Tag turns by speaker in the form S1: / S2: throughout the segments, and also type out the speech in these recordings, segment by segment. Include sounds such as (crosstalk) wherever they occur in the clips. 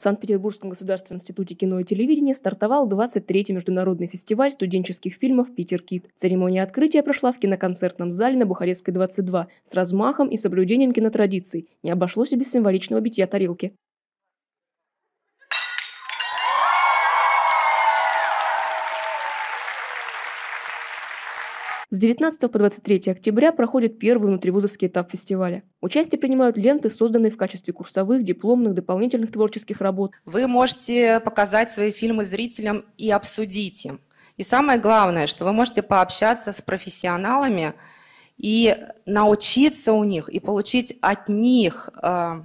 S1: В Санкт-Петербургском государственном институте кино и телевидения стартовал 23-й международный фестиваль студенческих фильмов «Питер Кит». Церемония открытия прошла в киноконцертном зале на Бухарестской 22 с размахом и соблюдением кинотрадиций. Не обошлось и без символичного битья тарелки. С 19 по 23 октября проходит первый внутривузовский этап фестиваля. Участие принимают ленты, созданные в качестве курсовых, дипломных, дополнительных творческих работ.
S2: Вы можете показать свои фильмы зрителям и обсудить им. И самое главное, что вы можете пообщаться с профессионалами и научиться у них, и получить от них э,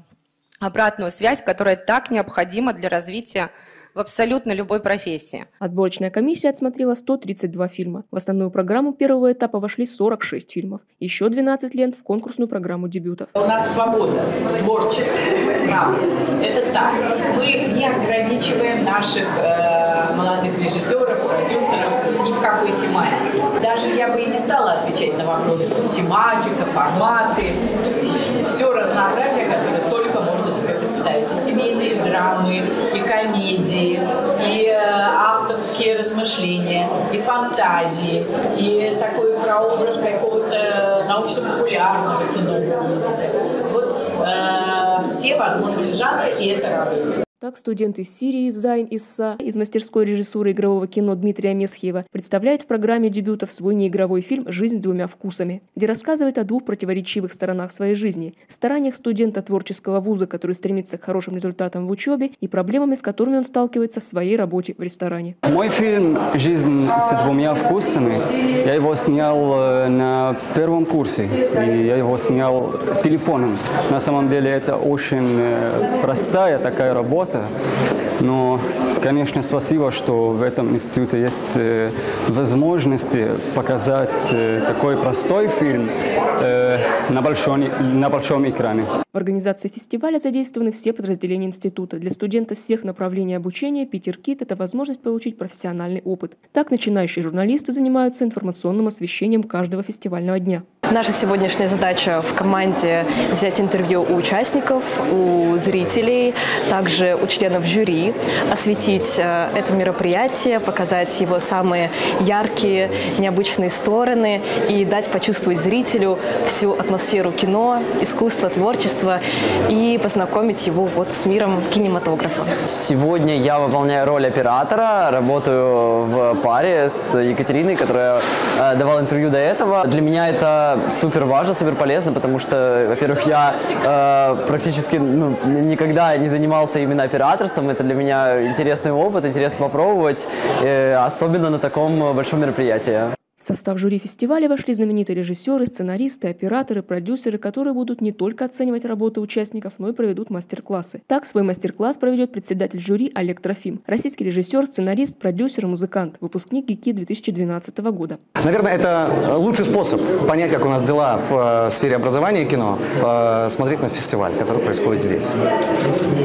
S2: обратную связь, которая так необходима для развития в абсолютно любой профессии.
S1: Отборочная комиссия отсмотрела 132 фильма. В основную программу первого этапа вошли 46 фильмов. Еще 12 лент в конкурсную программу дебютов.
S3: У нас свобода, творчество, правда. Это так. Мы не ограничиваем наших э, молодых режиссеров, продюсеров ни в какой тематике. Даже я бы и не стала отвечать на вопрос тематика, форматы. Все разнообразие, которое только фантазии, и такой прообраз какого-то научно-популярного кино. Вот э, все возможные жанры, и это радует.
S1: Так, студент из Сирии Зайн Исса из мастерской режиссуры игрового кино Дмитрия Месхиева представляет в программе дебютов свой неигровой фильм «Жизнь двумя вкусами», где рассказывает о двух противоречивых сторонах своей жизни – стараниях студента творческого вуза, который стремится к хорошим результатам в учебе, и проблемами, с которыми он сталкивается в своей работе в ресторане.
S4: Мой фильм «Жизнь с двумя вкусами» я его снял э, на первом курсе, и я его снял телефоном. На самом деле это очень э, простая такая работа, работа. Но, конечно, спасибо, что в этом институте есть э, возможности показать э, такой простой фильм э, на, большом, на большом экране.
S1: В организации фестиваля задействованы все подразделения института. Для студентов всех направлений обучения Питер Кит – это возможность получить профессиональный опыт. Так начинающие журналисты занимаются информационным освещением каждого фестивального дня.
S5: Наша сегодняшняя задача в команде взять интервью у участников, у зрителей, также у членов жюри, осветить э, это мероприятие, показать его самые яркие, необычные стороны и дать почувствовать зрителю всю атмосферу кино, искусства, творчества и познакомить его вот с миром кинематографа.
S6: Сегодня я выполняю роль оператора, работаю в паре с Екатериной, которая э, давала интервью до этого. Для меня это супер важно, супер полезно, потому что, во-первых, я э, практически ну, никогда не занимался именно операторством. Это для меня интересный опыт, интересно попробовать, э, особенно на таком большом мероприятии.
S1: В состав жюри фестиваля вошли знаменитые режиссеры, сценаристы, операторы, продюсеры, которые будут не только оценивать работу участников, но и проведут мастер-классы. Так, свой мастер-класс проведет председатель жюри Олег Трофим, российский режиссер, сценарист, продюсер, музыкант, выпускник ГИКИ 2012 года.
S7: Наверное, это лучший способ понять, как у нас дела в э, сфере образования и кино, э, смотреть на фестиваль, который происходит здесь.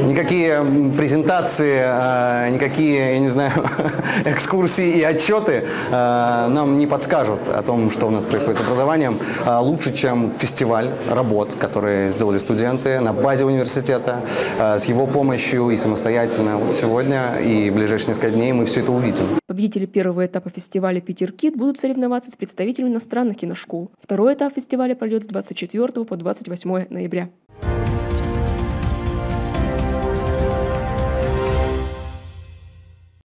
S7: Никакие презентации, э, никакие, я не знаю, (laughs) экскурсии и отчеты нам не подскажут подскажут о том, что у нас происходит с образованием, а, лучше, чем фестиваль работ, которые сделали студенты на базе университета, а, с его помощью и самостоятельно. Вот сегодня и в ближайшие несколько дней мы все это увидим.
S1: Победители первого этапа фестиваля «Питер Кит» будут соревноваться с представителями иностранных киношкол. Второй этап фестиваля пройдет с 24 по 28 ноября.